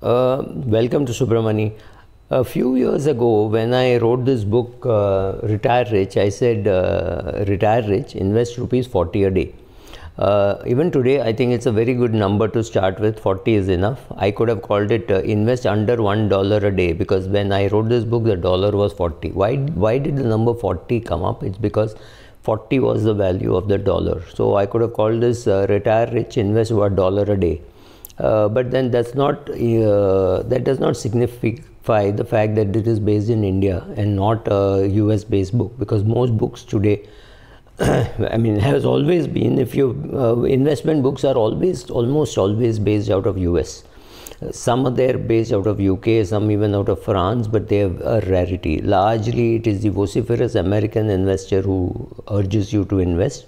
Uh, welcome to SubraMoney. A few years ago, when I wrote this book, uh, Retire Rich, I said, uh, Retire Rich, invest rupees 40 a day. Uh, even today, I think it's a very good number to start with. 40 is enough. I could have called it uh, invest under $1 a day because when I wrote this book, the dollar was 40. Why, why did the number 40 come up? It's because 40 was the value of the dollar. So I could have called this uh, Retire Rich, invest $1 a day uh, but then that's not uh, that does not signify the fact that it is based in India and not a US based book because most books today I mean has always been if you uh, investment books are always almost always based out of US some are there based out of UK some even out of France but they have a rarity. Largely it is the vociferous American investor who urges you to invest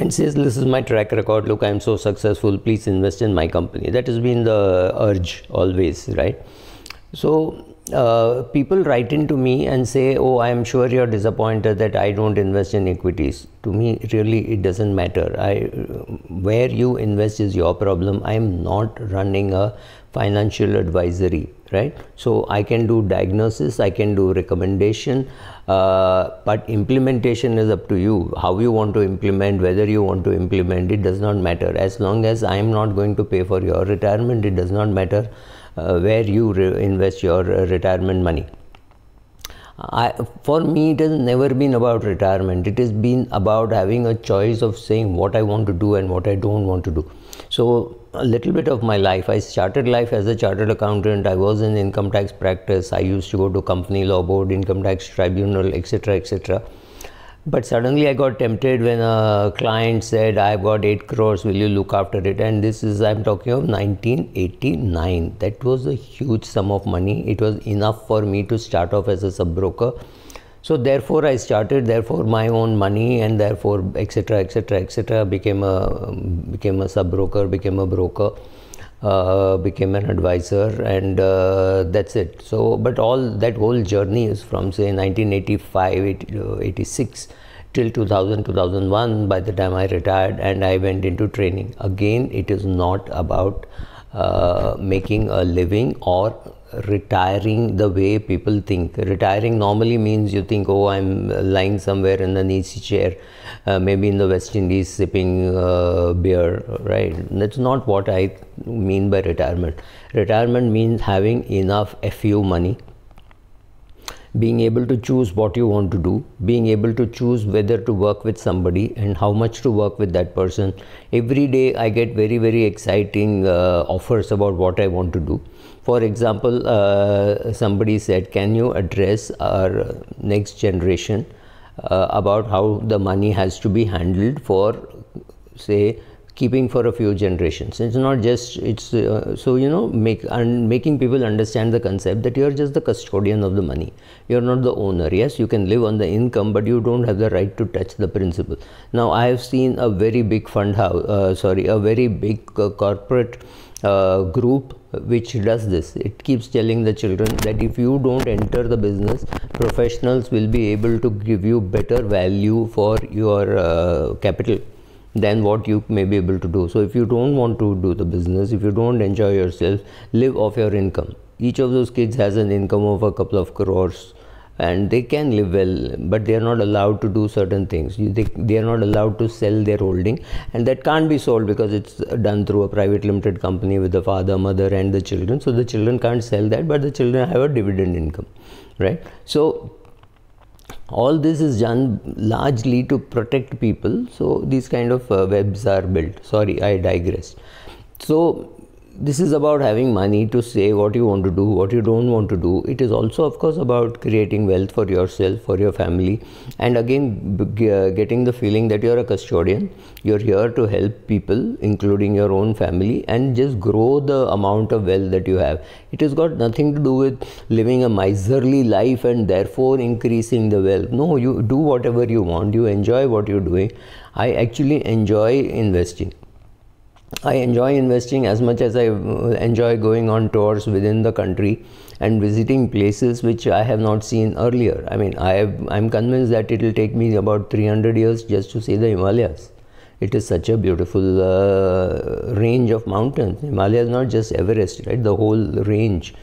and says, This is my track record. Look, I'm so successful. Please invest in my company. That has been the urge always, right? So, uh, people write into me and say, Oh, I'm sure you're disappointed that I don't invest in equities. To me, really, it doesn't matter. I, where you invest is your problem. I'm not running a financial advisory right so i can do diagnosis i can do recommendation uh, but implementation is up to you how you want to implement whether you want to implement it does not matter as long as i am not going to pay for your retirement it does not matter where you invest your uh, retirement money I, for me, it has never been about retirement. It has been about having a choice of saying what I want to do and what I don't want to do. So, a little bit of my life. I started life as a chartered accountant. I was in income tax practice. I used to go to company law board, income tax tribunal, etc., etc. But suddenly I got tempted when a client said, I've got 8 crores, will you look after it? And this is, I'm talking of 1989. That was a huge sum of money. It was enough for me to start off as a sub broker. So therefore I started therefore my own money and therefore etc etc etc became a became a sub broker became a broker uh, became an advisor and uh, that's it. So but all that whole journey is from say 1985 86 till 2000 2001 by the time i retired and i went into training. Again it is not about uh, making a living or retiring the way people think. Retiring normally means you think, oh, I'm lying somewhere in an easy chair, uh, maybe in the West Indies sipping uh, beer, right? That's not what I mean by retirement. Retirement means having enough FU money being able to choose what you want to do, being able to choose whether to work with somebody and how much to work with that person. Every day I get very, very exciting uh, offers about what I want to do. For example, uh, somebody said, Can you address our next generation uh, about how the money has to be handled for, say, keeping for a few generations? It's not just it's uh, so you know make and making people understand the concept that you're just the custodian of the money. You're not the owner. Yes you can live on the income but you don't have the right to touch the principal. Now i have seen a very big fund house uh, sorry a very big uh, corporate uh, group which does this it keeps telling the children that if you don't enter the business professionals will be able to give you better value for your uh, capital than what you may be able to do. So, if you don't want to do the business, if you don't enjoy yourself, live off your income. Each of those kids has an income of a couple of crores and they can live well, but they are not allowed to do certain things. They, they are not allowed to sell their holding, and that can't be sold because it's done through a private limited company with the father, mother, and the children. So, the children can't sell that, but the children have a dividend income, right? So, all this is done largely to protect people so these kind of uh, webs are built sorry i digress so this is about having money to say what you want to do, what you don't want to do. It is also, of course, about creating wealth for yourself, for your family, and again, uh, getting the feeling that you're a custodian. You're here to help people, including your own family, and just grow the amount of wealth that you have. It has got nothing to do with living a miserly life and therefore increasing the wealth. No, you do whatever you want, you enjoy what you're doing. I actually enjoy investing I enjoy investing as much as I enjoy going on tours within the country and visiting places which I have not seen earlier. I mean, I am convinced that it will take me about 300 years just to see the Himalayas. it is such a beautiful uh, range of mountains. Himalayas is not just Everest, right? The whole range.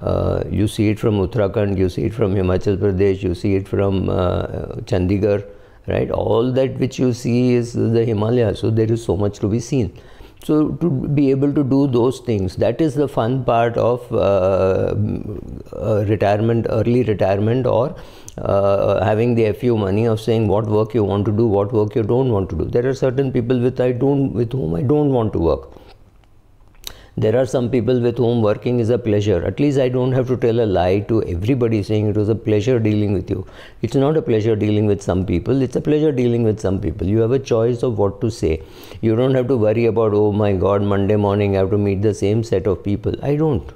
Uh, you see it from Uttarakhand, you see it from Himachal Pradesh, you see it from uh, Chandigarh, right? All that which you see is the Himalayas. So there is so much to be seen. So to be able to do those things, that is the fun part of uh, uh, retirement, early retirement, or uh, having the FU money of saying what work you want to do, what work you don't want to do. There are certain people with I don't with whom I don't want to work there are some people with whom working is a pleasure. At least I don't have to tell a lie to everybody saying it was a pleasure dealing with you. It's not a pleasure dealing with some people, it's a pleasure dealing with some people. You have a choice of what to say. You don't have to worry about, oh my god, Monday morning I have to meet the same set of people. I don't.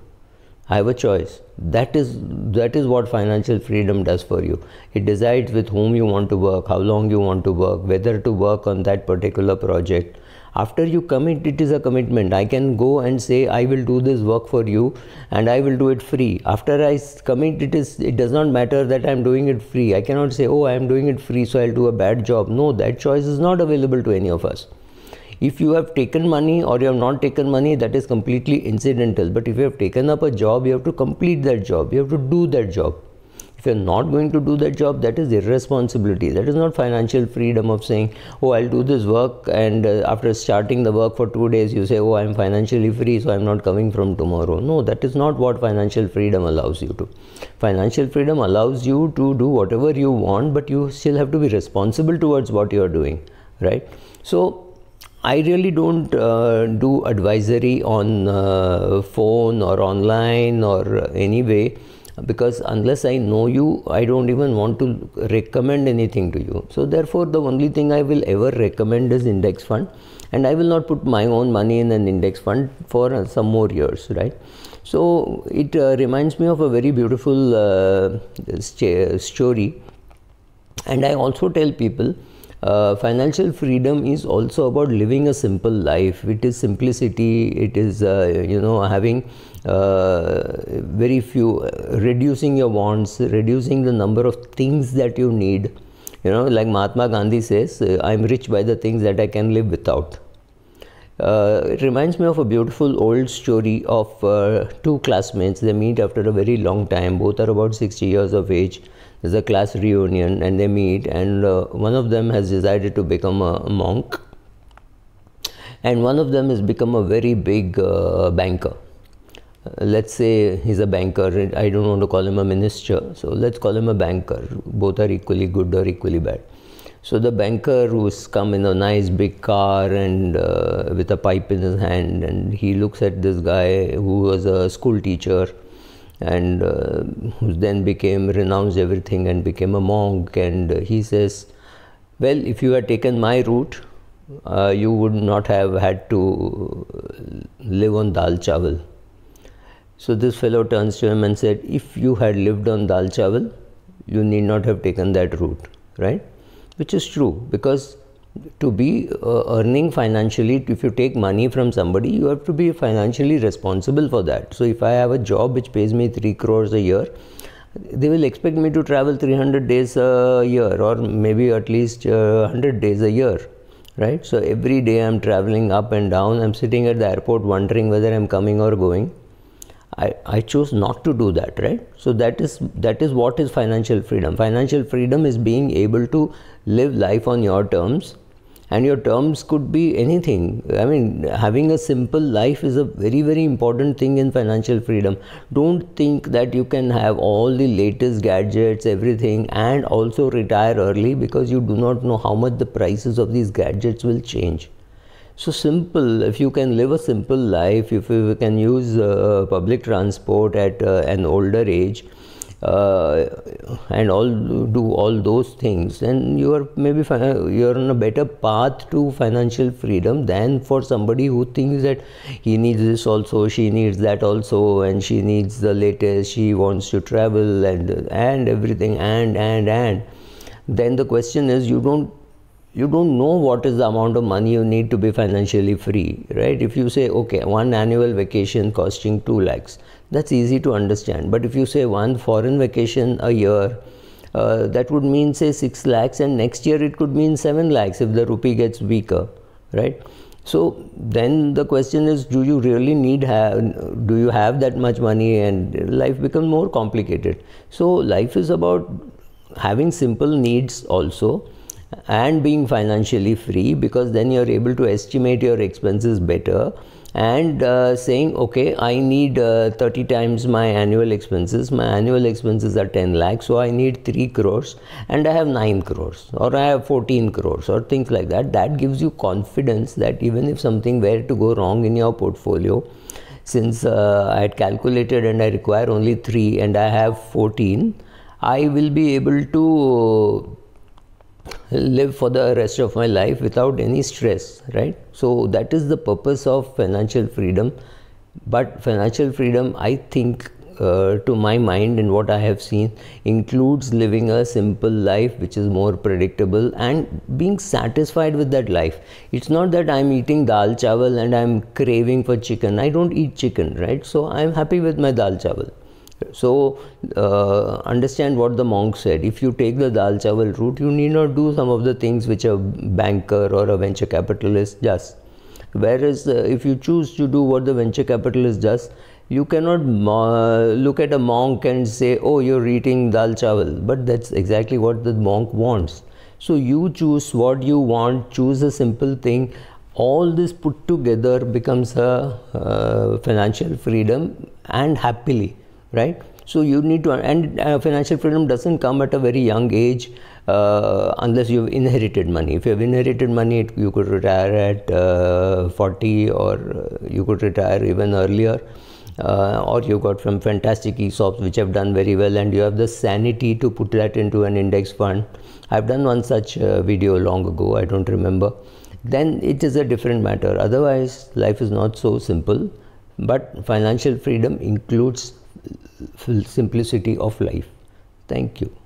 I have a choice. That is that is what financial freedom does for you. It decides with whom you want to work, how long you want to work, whether to work on that particular project after you commit it is a commitment. I can go and say i will do this work for you and i will do it free. After i commit it is it does not matter that i am doing it free. I cannot say oh i am doing it free so i'll do a bad job. No that choice is not available to any of us. If you have taken money or you have not taken money that is completely incidental. But if you have taken up a job you have to complete that job. You have to do that job if you're not going to do that job, that is irresponsibility. That is not financial freedom of saying, oh, I'll do this work, and uh, after starting the work for two days, you say, oh, I'm financially free, so I'm not coming from tomorrow. No, that is not what financial freedom allows you to. Financial freedom allows you to do whatever you want, but you still have to be responsible towards what you're doing, right? So, I really don't uh, do advisory on uh, phone or online or any way because unless I know you, I don't even want to recommend anything to you. So therefore, the only thing I will ever recommend is index fund, and I will not put my own money in an index fund for uh, some more years, right? So it uh, reminds me of a very beautiful uh, story, and I also tell people. Uh, financial freedom is also about living a simple life. It is simplicity. It is uh, you know having uh, very few, uh, reducing your wants, reducing the number of things that you need. You know, like Mahatma Gandhi says, uh, I'm rich by the things that I can live without. Uh, it reminds me of a beautiful old story of two classmates. They meet after a very long time. Both are about 60 years of age. There's a class reunion and they meet, and uh, one of them has decided to become a monk, and one of them has become a very big banker. Let's say he's a banker i don't want to call him a minister so let's call him a banker. Both are equally good or equally bad. So the banker who's come in a nice big car and uh, with a pipe in his hand and he looks at this guy who was a school teacher and uh, then became renounced everything and became a monk and he says well if you had taken my route uh, you would not have had to live on dal chawal so this fellow turns to him and said, If you had lived on dal chawal, you need not have taken that route, right? Which is true because to be uh, earning financially, if you take money from somebody, you have to be financially responsible for that. So if I have a job which pays me 3 crores a year, they will expect me to travel 300 days a year or maybe at least uh, 100 days a year right? So every day i'm traveling up and down i'm sitting at the airport wondering whether i'm coming or going. I, I chose not to do that right? So that is that is what is financial freedom. Financial freedom is being able to live life on your terms and your terms could be anything. I mean having a simple life is a very very important thing in financial freedom. Don't think that you can have all the latest gadgets everything and also retire early because you do not know how much the prices of these gadgets will change. So simple, if you can live a simple life, if you can use uh, public transport at uh, an older age, uh, and all do all those things, then you are maybe you are on a better path to financial freedom than for somebody who thinks that he needs this also, she needs that also, and she needs the latest, she wants to travel and and everything and and and. Then the question is, you don't you don't know what is the amount of money you need to be financially free, right? If you say, okay, one annual vacation costing 2 lakhs, that's easy to understand. But if you say one foreign vacation a year, uh, that would mean say 6 lakhs and next year it could mean 7 lakhs if the rupee gets weaker right? So then the question is do you really need have do you have that much money? And life becomes more complicated. So life is about having simple needs also and being financially free because then you're able to estimate your expenses better and uh, saying okay i need uh, 30 times my annual expenses. My annual expenses are 10 lakhs so i need 3 crores and i have 9 crores or i have 14 crores or things like that. That gives you confidence that even if something were to go wrong in your portfolio since uh, i had calculated and i require only 3 and i have 14 i will be able to live for the rest of my life without any stress right? So that is the purpose of financial freedom. But financial freedom i think uh, to my mind and what i have seen includes living a simple life which is more predictable and being satisfied with that life. It's not that i'm eating dal chawal and i'm craving for chicken. I don't eat chicken right? So i'm happy with my dal chawal so uh, understand what the monk said. If you take the dal chawal route, you need not do some of the things which a banker or a venture capitalist does. Whereas uh, if you choose to do what the venture capitalist does, you cannot uh, look at a monk and say, "Oh, you're eating dal chawal," but that's exactly what the monk wants. So you choose what you want. Choose a simple thing. All this put together becomes a uh, financial freedom and happily right so you need to and uh, financial freedom doesn't come at a very young age uh, unless you've inherited money if you've inherited money it, you could retire at uh, 40 or uh, you could retire even earlier uh, or you got from fantastic ESOPs which have done very well and you have the sanity to put that into an index fund. I've done one such uh, video long ago, I don't remember. Then it is a different matter. Otherwise, life is not so simple. But financial freedom includes simplicity of life. Thank you.